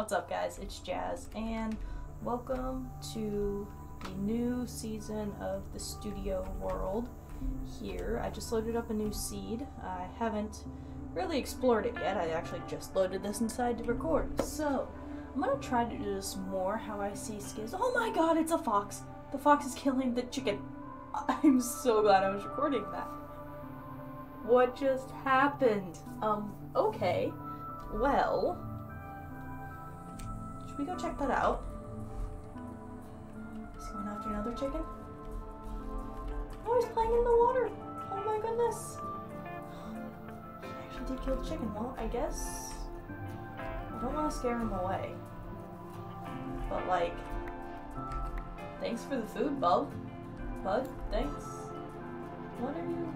What's up, guys? It's Jazz, and welcome to the new season of the Studio World. Here, I just loaded up a new seed. I haven't really explored it yet. I actually just loaded this inside to record. So, I'm gonna try to do this more how I see skills. Oh my god, it's a fox! The fox is killing the chicken. I'm so glad I was recording that. What just happened? Um, okay. Well, we go check that out? Is he going after another chicken? Oh, he's playing in the water. Oh my goodness. He actually did kill the chicken. Well, I guess I don't want to scare him away. But like, thanks for the food, bub. Bud, thanks. What are you?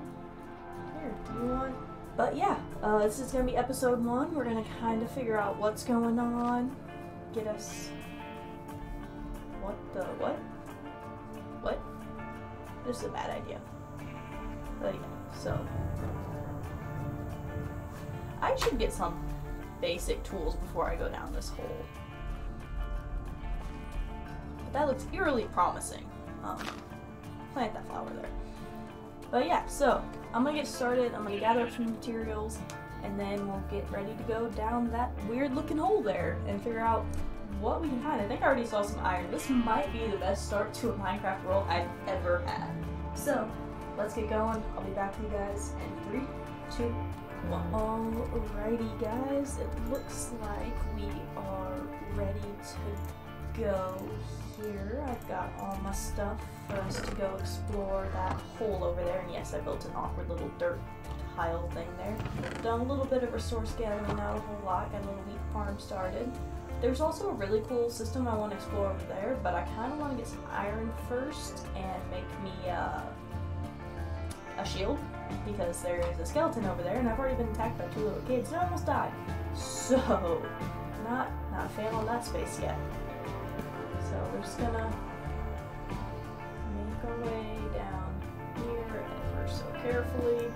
Here, do you want? But yeah, uh, this is gonna be episode one. We're gonna kind of figure out what's going on, get us. What the what? What? This is a bad idea. But yeah, so I should get some basic tools before I go down this hole. But that looks eerily promising. Um, plant that flower there. But yeah, so I'm gonna get started. I'm gonna gather up some materials, and then we'll get ready to go down that weird looking hole there and figure out what we can find. I think I already saw some iron. This might be the best start to a Minecraft world I've ever had. So let's get going. I'll be back to you guys in three, two, one. Alrighty, guys. It looks like we are ready to go here. I've got all my stuff for us to go explore that hole over there. And yes, I built an awkward little dirt tile thing there. Done a little bit of resource gathering, not a whole lot. Got a little wheat farm started. There's also a really cool system I want to explore over there, but I kind of want to get some iron first and make me uh, a shield because there is a skeleton over there, and I've already been attacked by two little kids and I almost died. So, not not a fan on that space yet. So we're just gonna make our way down here ever so carefully.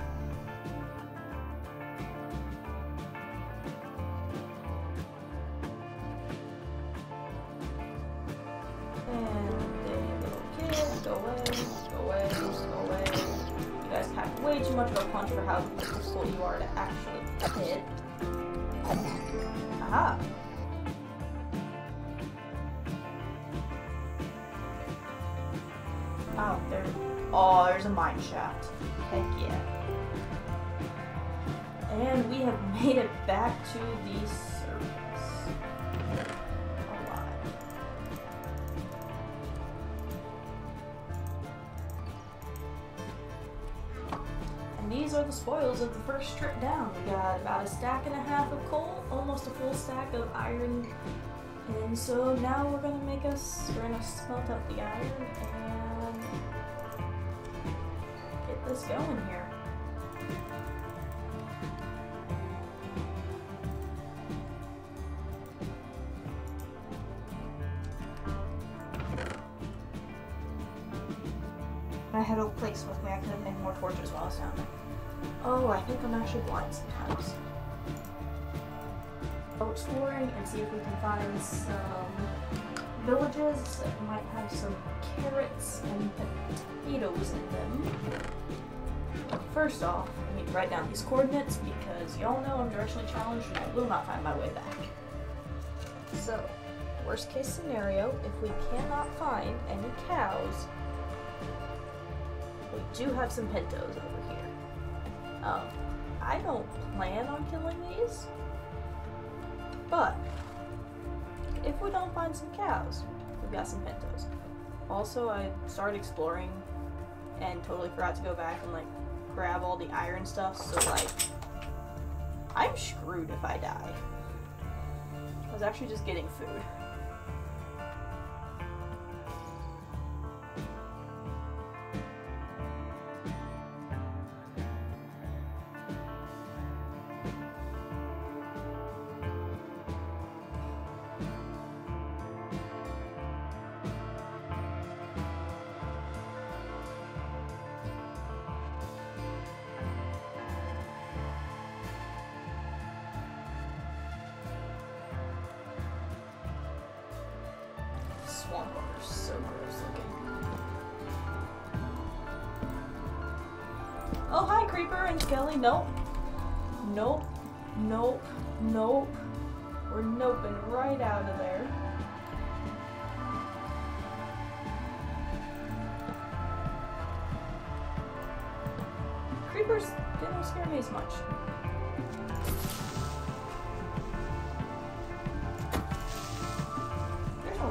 How difficult you are to actually hit. Aha! Oh, there. Oh, there's a mine shaft. Heck yeah. And we have made it back to the spoils of the first trip down. We got about a stack and a half of coal, almost a full stack of iron. And so now we're gonna make us, we're gonna smelt out the iron and get this going here. I had oak place with me. I could have made more torches while I was down there. Oh, I think I'm actually blind sometimes. Go exploring and see if we can find some villages that might have some carrots and potatoes in them. First off, I need to write down these coordinates because y'all know I'm directionally challenged and I will not find my way back. So, worst case scenario, if we cannot find any cows, we do have some pintos over. Um, I don't plan on killing these, but if we don't find some cows, we've got some pintos. Also, I started exploring and totally forgot to go back and like grab all the iron stuff, so like I'm screwed if I die. I was actually just getting food. Swamp are so gross looking. Oh, hi, Creeper and Skelly. Nope. Nope. Nope. Nope. We're noping right out of there. Creepers, don't scare me as much.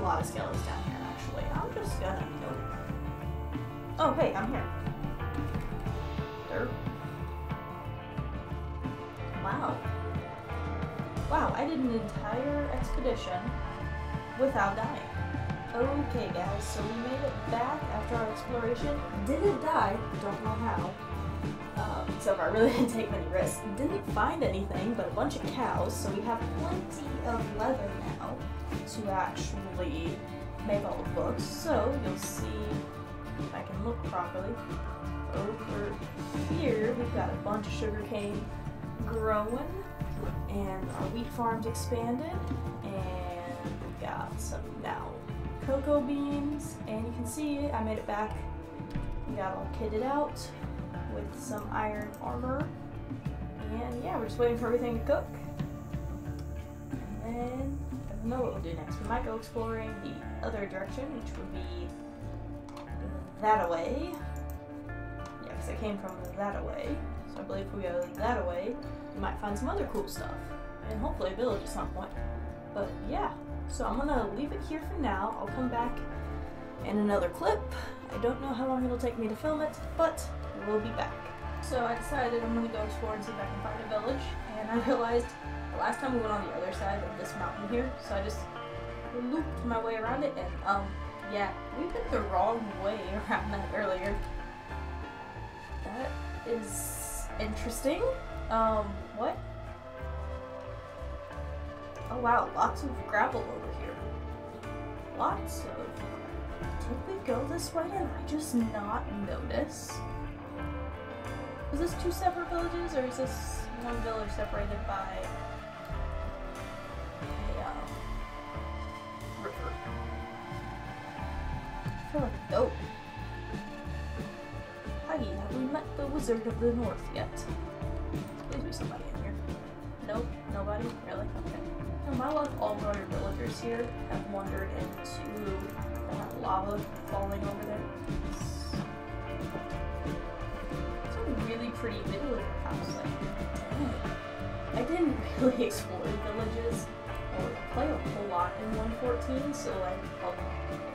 Lot of skeletons down here, actually. I'm just gonna nope. Oh, hey, I'm here. Derp. Wow. Wow, I did an entire expedition without dying. Okay, guys, so we made it back after our exploration. Didn't die, don't know how. Um, so far, I really didn't take many risks. Didn't find anything but a bunch of cows, so we have plenty of leather now to actually make all the books. So you'll see if I can look properly. Over here, we've got a bunch of sugarcane growing, and our wheat farm's expanded, and we've got some now cocoa beans, and you can see I made it back. We got all kitted out with some iron armor, and yeah, we're just waiting for everything to cook. And then I don't know what we'll do next. We might go exploring the other direction, which would be that away. Yeah, because I came from that away. So I believe if we go that away, we might find some other cool stuff. And hopefully a village at some point. But yeah, so I'm gonna leave it here for now. I'll come back in another clip. I don't know how long it'll take me to film it, but we'll be back. So I decided I'm gonna go explore and see if I can find a village, and I realized last time we went on the other side of this mountain here, so I just looped my way around it, and um, yeah, we went the wrong way around that earlier. That is interesting. Um, what? Oh wow, lots of gravel over here. Lots of. Did we go this way and I just not notice? Is this two separate villages or is this one village separated by I feel. Hi, have we met the Wizard of the North yet? Please be somebody in here. Nope, nobody? Really? Okay. No, my luck, all our villagers here have wandered into that lava falling over there. It's a really pretty villager house. Like. I didn't really explore villages or play a whole lot in 114, so like, um, I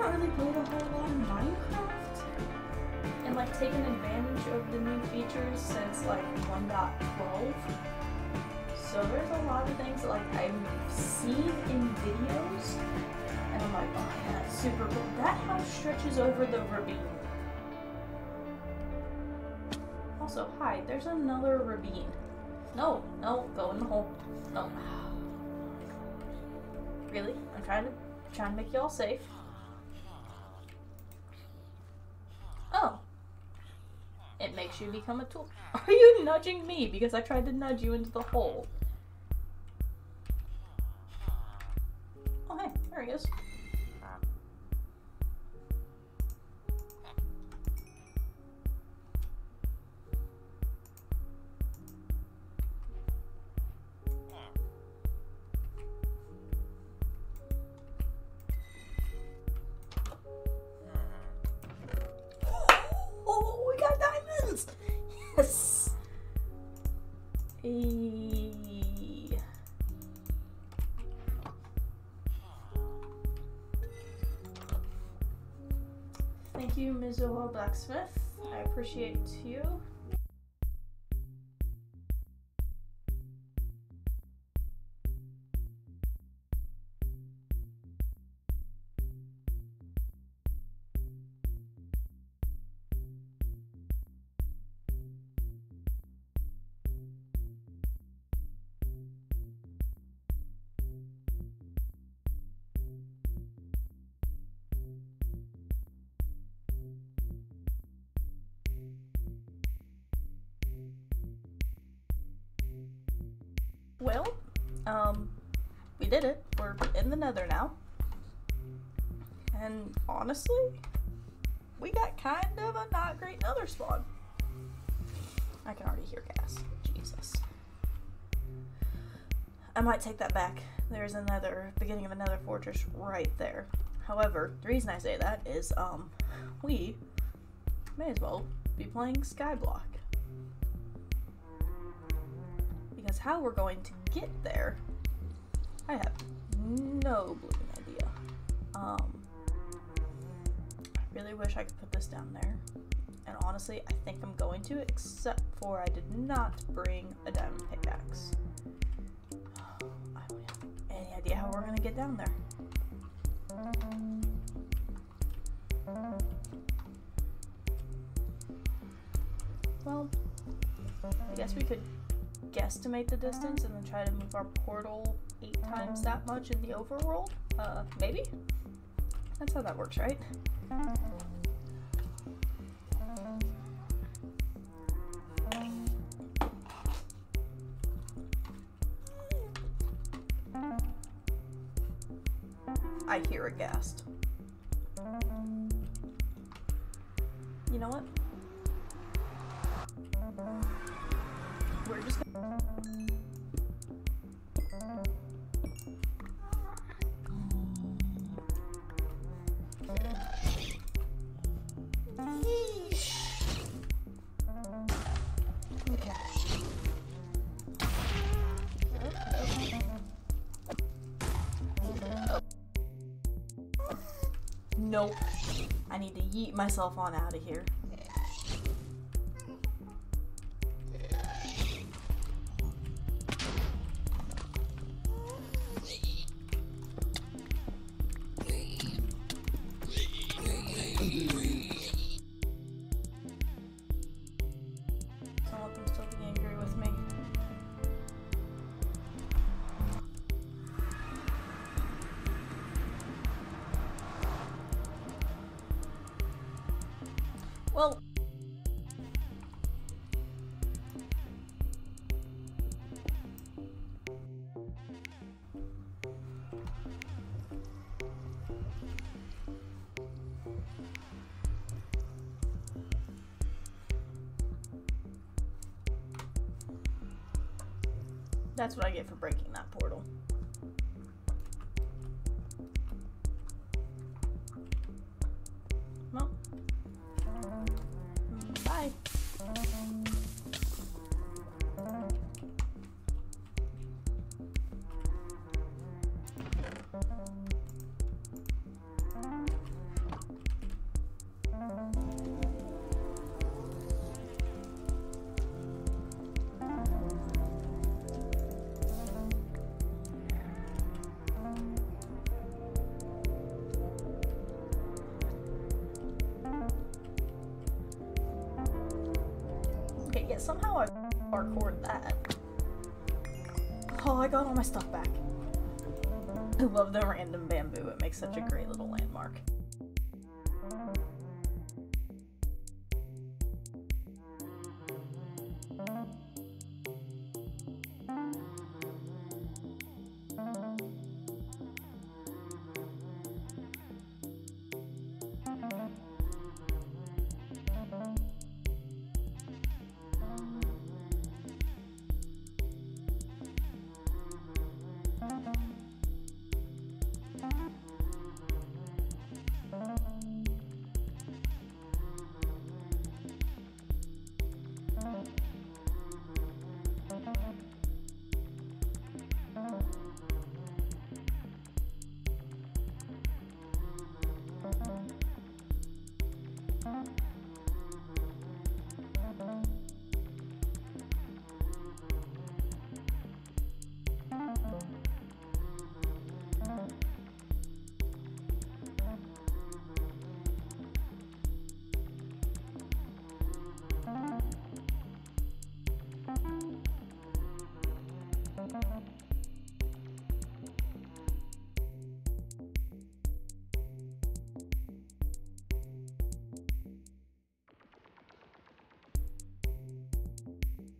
haven't really played a whole lot of Minecraft and like taken advantage of the new features since like 1.12. So there's a lot of things that like I've seen in videos, and I'm like, oh yeah, that's super cool. That house stretches over the ravine. Also, hi, there's another ravine. No, no, go in the hole. No. Really? I'm trying to trying to make you all safe. Oh. It you become a tool. Are you nudging me because I tried to nudge you into the hole? Oh, hey, there he is. Thank you, Mizuho Blacksmith. I appreciate you. Well, um, we did it. We're in the nether now. And honestly, we got kind of a not great nether spawn. I can already hear ghast. Jesus. I might take that back. There's another beginning of another fortress right there. However, the reason I say that is um we may as well be playing Skyblock. Because how we're going to get there, I have no blooming idea. Um, I really wish I could put this down there. And honestly, I think I'm going to, except for I did not bring a diamond pickaxe. I don't have any idea how we're gonna get down there. Well, I guess we could guesstimate the distance and then try to move our portal eight times that much in the overworld. Uh, maybe? That's how that works, right? I hear a ghast. You know what? Nope. I need to yeet myself on out of here. That's what I get for breaking that portal. Somehow I parkour that. Oh, I got all my stuff back. I love the random bamboo. It makes such a great little landmark.